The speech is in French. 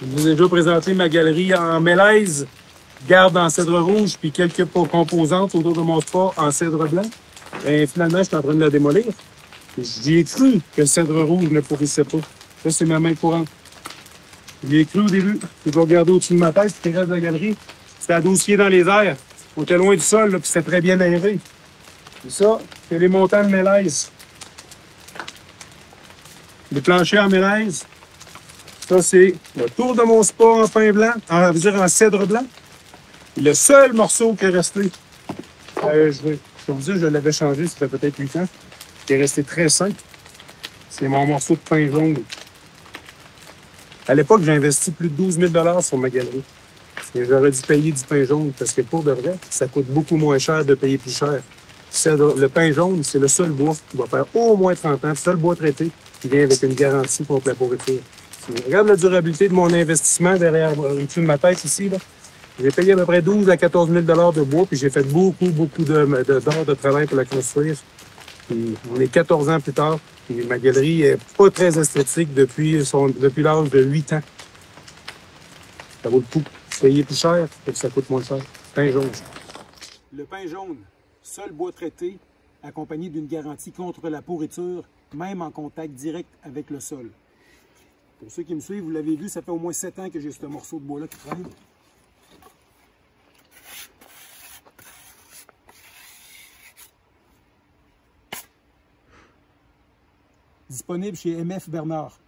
Je vous ai déjà présenté ma galerie en mélèze, garde en cèdre rouge, puis quelques composantes autour de mon spa en cèdre blanc. Et finalement, je suis en train de la démolir. J'y ai cru que le cèdre rouge ne pourrissait pas. Ça, c'est ma main courante. J'y ai cru au début. Je vais regarder au-dessus de ma tête, c'était reste de la galerie. C'était à 12 pieds dans les airs. On était loin du sol, là, puis c'était très bien aéré. Et ça, c'est les montagnes mélèze. Les planchers en mélèze. Ça, c'est le tour de mon spa en pain blanc, en, dire en cèdre blanc. Le seul morceau qui est resté, euh, je, vais, vous dire, je l'avais changé, ça fait peut-être 8 ans. Il est resté très simple. C'est mon morceau de pain jaune. À l'époque, j'ai investi plus de 12 000 sur ma galerie. Et j'aurais dû payer du pain jaune parce que pour de vrai, ça coûte beaucoup moins cher de payer plus cher. Le pain jaune, c'est le seul bois qui va faire au moins 30 ans, le seul bois traité qui vient avec une garantie contre la pourriture. Regarde la durabilité de mon investissement derrière, euh, au-dessus de ma tête ici, là, j'ai payé à peu près 12 à 14 000 de bois, puis j'ai fait beaucoup, beaucoup de, de, d'heures de travail pour la construire. Puis on est 14 ans plus tard, puis ma galerie est pas très esthétique depuis, son, depuis l'âge de 8 ans. Ça vaut le coup. Payer plus cher, que ça coûte moins cher. Pain jaune. Le pain jaune, seul bois traité, accompagné d'une garantie contre la pourriture, même en contact direct avec le sol. Pour ceux qui me suivent, vous l'avez vu, ça fait au moins 7 ans que j'ai ce morceau de bois-là qui traîne. Disponible chez MF Bernard.